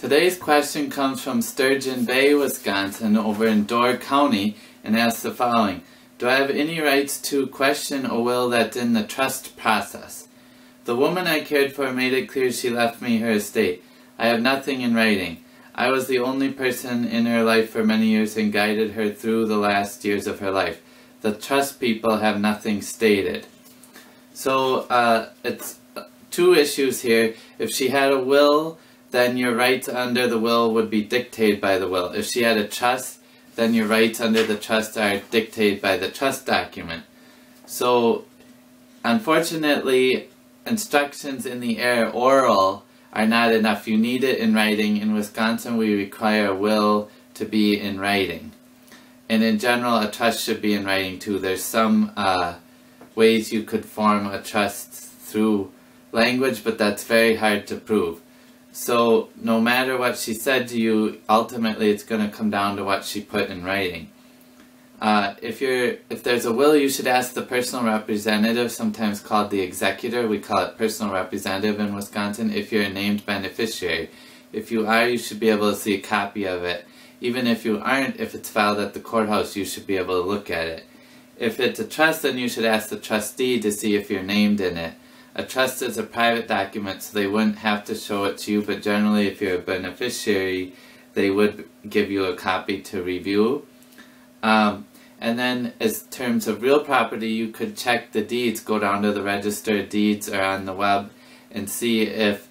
Today's question comes from Sturgeon Bay, Wisconsin, over in Door County, and asks the following. Do I have any rights to question a will that's in the trust process? The woman I cared for made it clear she left me her estate. I have nothing in writing. I was the only person in her life for many years and guided her through the last years of her life. The trust people have nothing stated. So, uh, it's two issues here. If she had a will then your rights under the will would be dictated by the will. If she had a trust, then your rights under the trust are dictated by the trust document. So, unfortunately, instructions in the air oral are not enough. You need it in writing. In Wisconsin, we require a will to be in writing. And in general, a trust should be in writing too. There's some uh, ways you could form a trust through language, but that's very hard to prove. So no matter what she said to you, ultimately it's going to come down to what she put in writing. Uh, if you're if there's a will, you should ask the personal representative, sometimes called the executor. We call it personal representative in Wisconsin. If you're a named beneficiary, if you are, you should be able to see a copy of it. Even if you aren't, if it's filed at the courthouse, you should be able to look at it. If it's a trust, then you should ask the trustee to see if you're named in it. A trust is a private document, so they wouldn't have to show it to you, but generally if you're a beneficiary, they would give you a copy to review. Um, and then as terms of real property, you could check the deeds, go down to the register of deeds or on the web and see if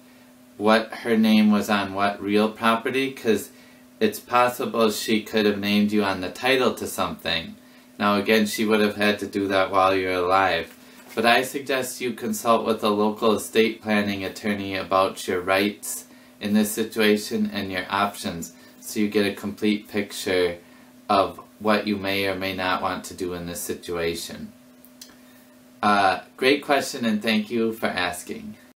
what her name was on what real property, because it's possible she could have named you on the title to something. Now again, she would have had to do that while you're alive. But I suggest you consult with a local estate planning attorney about your rights in this situation and your options so you get a complete picture of what you may or may not want to do in this situation. Uh, great question and thank you for asking.